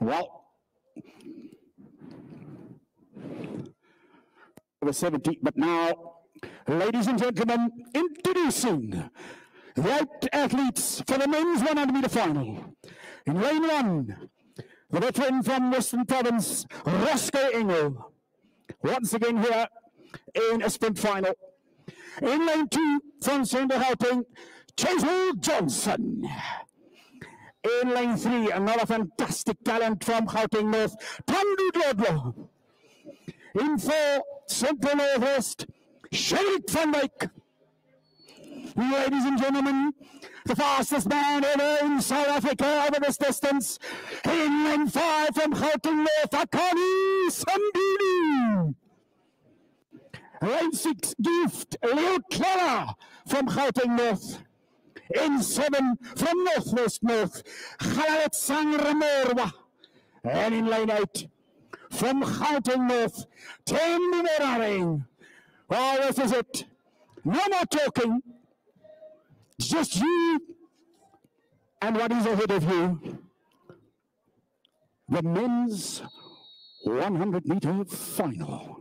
Well, over 70, but now, ladies and gentlemen, introducing the eight athletes for the men's 100 meter final. In lane one, the veteran from Western Province, Roscoe Engel. Once again here in a sprint final. In lane two, from Centre helping, Chazul Johnson. In lane three, another fantastic talent from Gauteng North, Thando Dlodlo. In four, Central Northwest, Sherik van Dyk. Ladies and gentlemen, the fastest man ever in South Africa over this distance. In lane five from Gauteng North, Akani Simbine. Lane six, Gift Leo Clara from Gauteng North. In seven from Northwest North, Khaled Sangramorwa. And in lane eight, from Gauteng North, Tim Meraring. Oh, this is it. No more talking. Just you and what is ahead of you. The men's 100 meter final.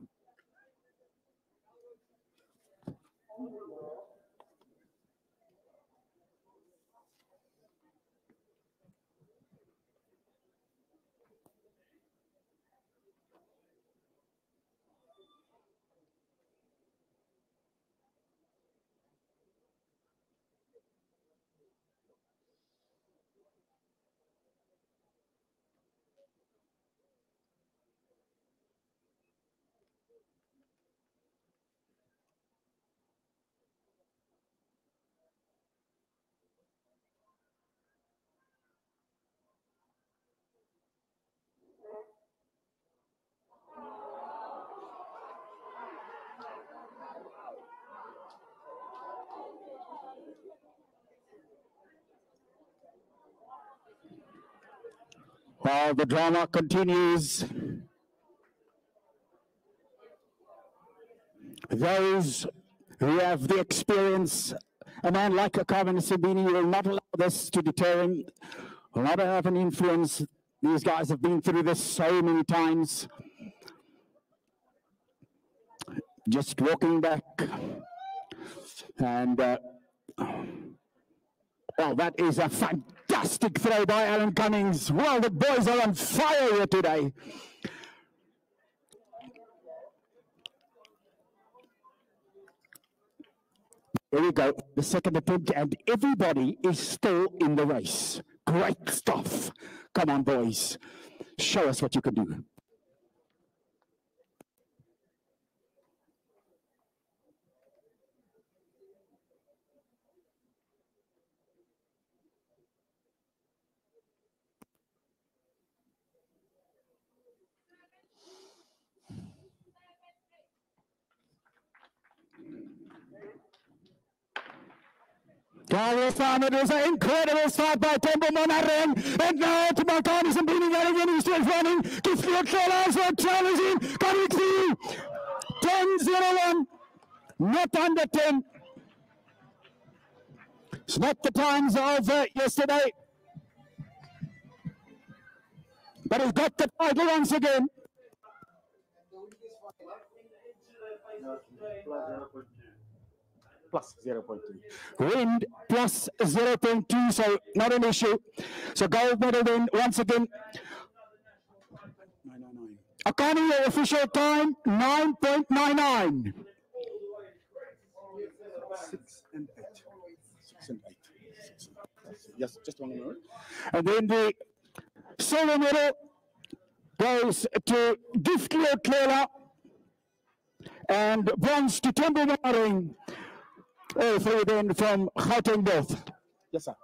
While the drama continues, those who have the experience, a man like a Carmen Simbine will not allow this to deter him, will not have an influence. These guys have been through this so many times. Just walking back and uh, well, that is a fantastic throw by Alan Cummings. Well, the boys are on fire here today. Here we go, the second attempt, and everybody is still in the race. Great stuff. Come on, boys. Show us what you can do. Carlos Farmer was an incredible start by Thembo Monareng. And now to Marconi Simbine again, he's still running. Gives the Trollas for challenging. Through. 10 0 1. Not under 10. It's not the times uh, yesterday. But he's got the title once again. Plus 0.3. Wind plus 0.2, so not an issue. So gold medal win once again. Akani, your official time 9.99. Six and eight. Six and eight. Six and eight. Yes, just one minute. And then the silver medal goes to Gift Leotlela and bronze to Thembo Maring. Three then from Gauteng North. Yes, sir.